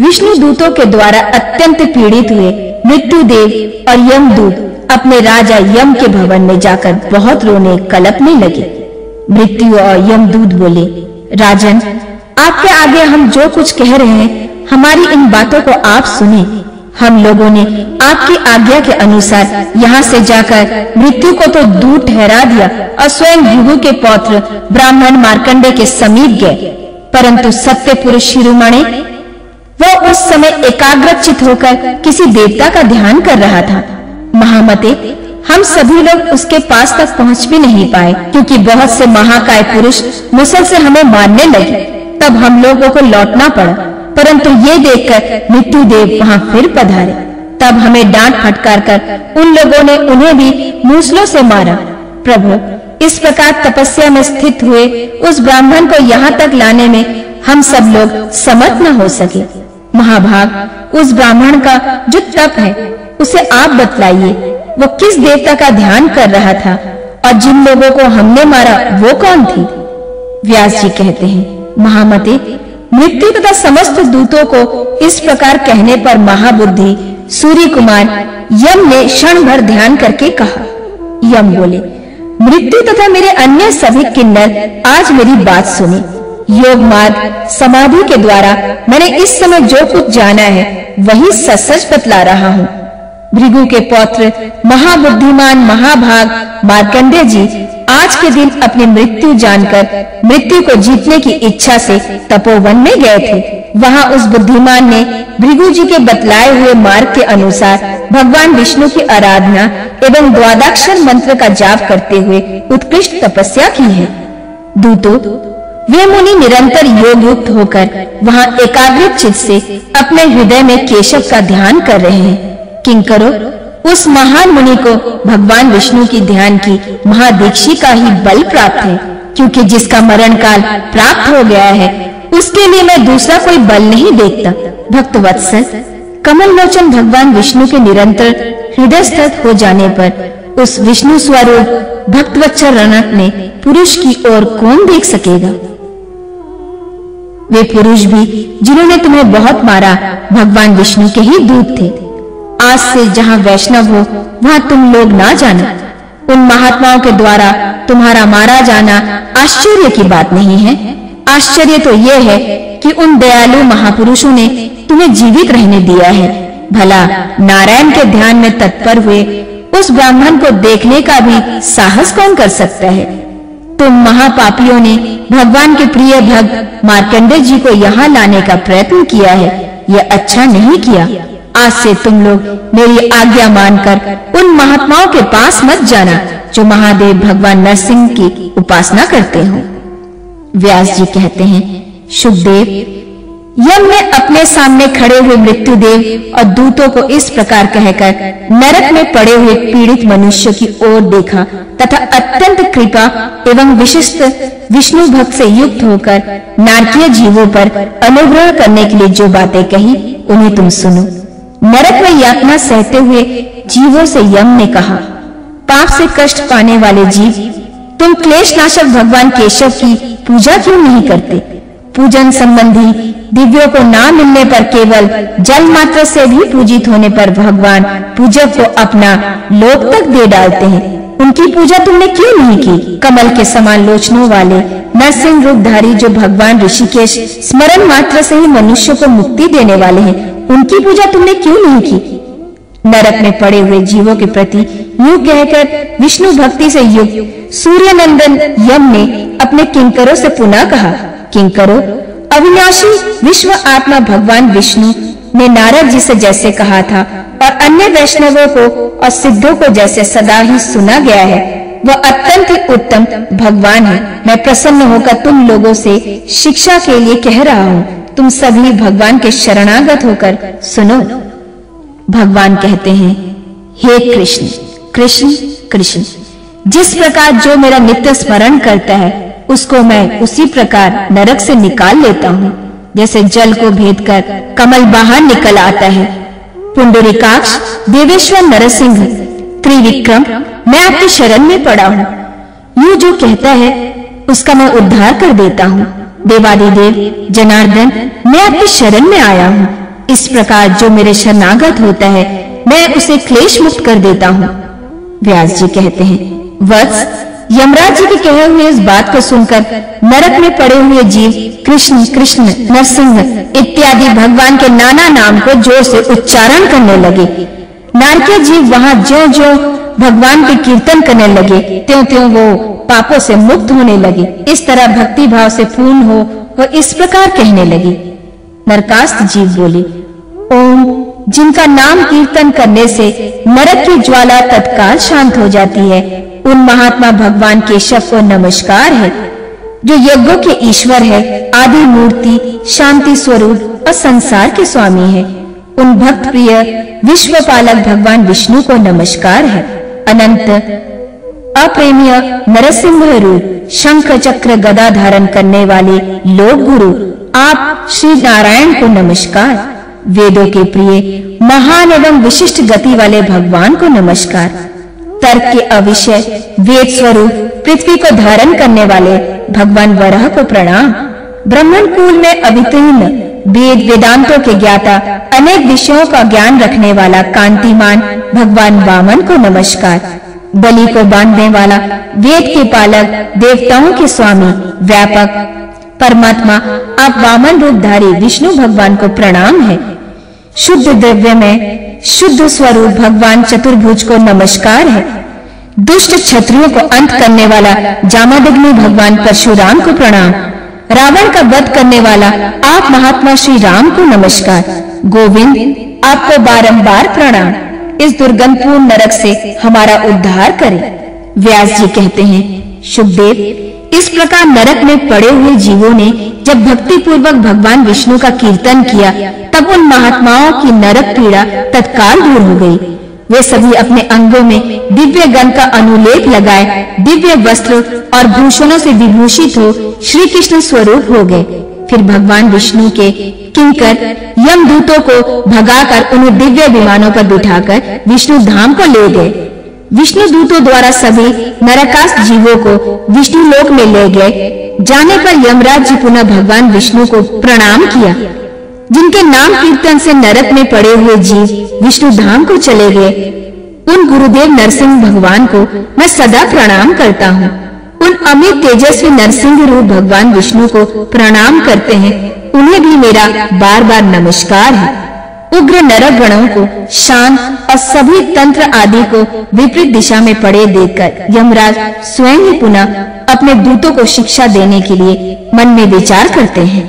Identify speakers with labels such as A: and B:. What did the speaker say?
A: विष्णु दूतों के द्वारा अत्यंत पीड़ित हुए मृत्यु देव और यमदूत अपने राजा यम के भवन में जाकर बहुत रोने कलपने लगे। मृत्यु और यमदूत बोले, राजन, आपके आगे हम जो कुछ कह रहे हैं, हमारी इन बातों को आप सुने। हम लोगों ने आपकी आज्ञा के अनुसार यहाँ से जाकर मृत्यु को तो दूर ठहरा दिया और स्वयं भृगु के पौत्र ब्राह्मण मार्कंडे के समीप गए। परंतु सत्य पुरुष शिरोमणि उस समय एकाग्रचित होकर किसी देवता का ध्यान कर रहा था। महामते, हम सभी लोग उसके पास तक पहुँच भी नहीं पाए, क्योंकि बहुत से महाकाय पुरुष मुसल से हमें मारने लगे। तब हम लोगों को लौटना पड़ा, परंतु ये देखकर मृत्यु देव वहाँ फिर पधारे। तब हमें डांट फटकार कर उन लोगों ने उन्हें भी मूसलों से मारा। प्रभु, इस प्रकार तपस्या में स्थित हुए उस ब्राह्मण को यहाँ तक लाने में हम सब लोग समर्थ न हो सके। महाभाग, उस ब्राह्मण का जो तप है, उसे आप बतलाइए, वो किस देवता का ध्यान कर रहा था, और जिन लोगों को हमने मारा, वो कौन थी? व्यास जी कहते हैं, महामते, मृत्यु तथा समस्त दूतों को इस प्रकार कहने पर महाबुद्धि सूर्य कुमार यम ने क्षण भर ध्यान करके कहा। यम बोले, मृत्यु तथा मेरे अन्य सभी किन्नर आज मेरी बात सुने। योग मार्ग समाधि के द्वारा मैंने इस समय जो कुछ जाना है, वही सच सच बतला रहा हूँ। भृगु के पौत्र, महाबुद्धिमान महाभाग मार्कंडे जी, आज के दिन अपनी मृत्यु जानकर, मृत्यु को जीतने की इच्छा से तपोवन में गए थे। वहाँ उस बुद्धिमान ने भृगु जी के बतलाए हुए मार्ग के अनुसार भगवान विष्णु की आराधना एवं द्वादाक्षर मंत्र का जाप करते हुए उत्कृष्ट तपस्या की है। दूतों वे मुनि निरंतर योग युक्त होकर वहाँ एकाग्र चित से अपने हृदय में केशव का ध्यान कर रहे हैं। किंकरो, उस महान मुनि को भगवान विष्णु की ध्यान की महादीक्षी का ही बल प्राप्त है, क्योंकि जिसका मरण काल प्राप्त हो गया है, उसके लिए मैं दूसरा कोई बल नहीं देखता। भक्त वत्सल कमल लोचन भगवान विष्णु के निरंतर हृदय हो जाने पर उस विष्णु स्वरूप भक्त भक्तवत्सल रणक ने पुरुष की ओर कौन देख सकेगा? वे पुरुष भी, जिन्होंने तुम्हें बहुत मारा, भगवान विष्णु के ही दूत थे। आज से जहाँ वैष्णव हो, वहाँ तुम लोग ना जाना। उन महात्माओं के द्वारा तुम्हारा मारा जाना आश्चर्य की बात नहीं है। आश्चर्य तो ये है कि उन दयालु महापुरुषों ने तुम्हें जीवित रहने दिया है। भला नारायण के ध्यान में तत्पर हुए, उस ब्राह्मण को देखने का भी साहस कौन कर सकता है? तुम महापापियों ने भगवान के प्रिय भक्त मार्कंडे जी को यहाँ लाने का प्रयत्न किया है यह अच्छा नहीं किया। आज से तुम लोग मेरी आज्ञा मानकर उन महात्माओं के पास मत जाना, जो महादेव भगवान नरसिंह की उपासना करते हो। व्यास जी कहते हैं सुखदेव यम ने अपने सामने खड़े हुए मृत्यु देव और दूतों को इस प्रकार कहकर नरक में पड़े हुए पीड़ित मनुष्य की ओर देखा तथा अत्यंत कृपा एवं विशिष्ट विष्णु भक्त से युक्त होकर नारकीय जीवों पर अनुग्रह करने के लिए जो बातें कही, उन्हें तुम सुनो। नरक में यातना सहते हुए जीवों से यम ने कहा, पाप से कष्ट पाने वाले जीव, तुम क्लेश नाशक भगवान केशव की पूजा क्यों नहीं करते? पूजन संबंधी दिव्यों को ना मिलने पर केवल जल मात्र से भी पूजित होने पर भगवान पूजक को अपना लोक तक दे डालते हैं। उनकी पूजा तुमने क्यों नहीं की? कमल के समान लोचनों वाले नरसिंह रूपधारी जो भगवान ऋषिकेश स्मरण मात्र से ही मनुष्य को मुक्ति देने वाले हैं, उनकी पूजा तुमने क्यों नहीं की? नरक में पड़े हुए जीवों के प्रति यूँ कहकर विष्णु भक्ति से युक्त सूर्य नंदन यम ने अपने किंकरों से पुनः कहा किंकरों अविनाशी विश्व आत्मा भगवान विष्णु ने नारद जी से जैसे कहा था और अन्य वैष्णवों को और सिद्धों को जैसे सदा ही सुना गया है। वह अत्यंत उत्तम भगवान है। मैं प्रसन्न होकर तुम लोगों से शिक्षा के लिए कह रहा हूँ। तुम सभी भगवान के शरणागत होकर सुनो। भगवान कहते हैं, हे कृष्ण कृष्ण कृष्ण, जिस प्रकार जो मेरा नित्य स्मरण करता है उसको मैं उसी प्रकार नरक से निकाल लेता हूँ। जैसे जल को भेद कर कमल बाहर निकल आता है। पुंडरीकाक्ष, देवेश्वर नरसिंह, त्रिविक्रम, मैं आपकी शरण में पड़ा हूँ। यू जो कहता है, उसका मैं उद्धार कर देता हूँ। देवादिदेव, जनार्दन, मैं आपकी शरण में आया हूँ। इस प्रकार जो मेरे शरणागत होता है, मैं उसे क्लेश मुक्त कर देता हूँ। व्यास जी कहते हैं, वत्स यमराज जी के कहे हुए इस बात को सुनकर नरक में पड़े हुए जीव, कृष्ण कृष्ण, नरसिंह इत्यादि भगवान के नाना नाम को ज़ोर से उच्चारण करने लगे। नारकीय जीव वहाँ जो जो भगवान के कीर्तन करने लगे त्यों त्यों वो पापों से मुक्त होने लगे। इस तरह भक्ति भाव से पूर्ण हो वो इस प्रकार कहने लगी। नरकास्त जीव बोले, ओम, जिनका नाम कीर्तन करने से नरक की ज्वाला तत्काल शांत हो जाती है उन महात्मा भगवान केशव को नमस्कार है, जो यज्ञों के ईश्वर है, आदि मूर्ति, शांति स्वरूप और संसार के स्वामी है। उन भक्त प्रिय विश्व पालक भगवान विष्णु को नमस्कार है। अनंत, अप्रेमीय नरसिंह रूप शंख चक्र गदा धारण करने वाले लोक गुरु, आप श्री नारायण को नमस्कार। वेदों के प्रिय, महान एवं विशिष्ट गति वाले भगवान को नमस्कार। तर्क के अविषय, वेद स्वरूप, पृथ्वी को धारण करने वाले भगवान वरह को प्रणाम। ब्राह्मण कुल में अभितीर्ण वेद वेदांतों के ज्ञाता, अनेक विषयों का ज्ञान रखने वाला कांतिमान भगवान वामन को नमस्कार। बलि को बांधने वाला, वेद के पालक, देवताओं के स्वामी, व्यापक। परमात्मा, आप वामन रूपधारी विष्णु भगवान को प्रणाम है। शुद्ध द्रव्य में शुद्ध स्वरूप भगवान चतुर्भुज को नमस्कार है। दुष्ट क्षत्रियों को अंत करने वाला जामादग्नि भगवान परशुराम को प्रणाम। रावण का वध करने वाला आप महात्मा श्री राम को नमस्कार। गोविंद, आपको बारंबार प्रणाम। इस दुर्गंधपूर्ण नरक से हमारा उद्धार करें। व्यास जी कहते हैं, सुखदेव, इस प्रकार नरक में पड़े हुए जीवों ने जब भक्ति पूर्वक भगवान विष्णु का कीर्तन किया तब उन महात्माओं की नरक पीड़ा तत्काल दूर हो गई। वे सभी अपने अंगों में दिव्य गण का अनुलेप लगाए, दिव्य वस्त्र और भूषणों से विभूषित हो श्री कृष्ण स्वरूप हो गए। फिर भगवान विष्णु के किंकर यम दूतों को भगाकर उन्हें दिव्य विमानों पर बिठाकर विष्णु धाम को ले गए। विष्णु दूतों द्वारा सभी नरकाश जीवों को विष्णु लोक में ले गए। जाने पर यमराज जी पुनः भगवान विष्णु को प्रणाम किया। जिनके नाम कीर्तन से नरक में पड़े हुए जीव विष्णु धाम को चले गए। उन गुरुदेव नरसिंह भगवान को मैं सदा प्रणाम करता हूँ। उन अमित तेजस्वी नरसिंह रूप भगवान विष्णु को प्रणाम करते हैं। उन्हें भी मेरा बार बार नमस्कार है। उग्र नरक गणों को शांत और सभी तंत्र आदि को विपरीत दिशा में पड़े देखकर यमराज स्वयं ही पुनः अपने दूतों को शिक्षा देने के लिए मन में विचार करते हैं।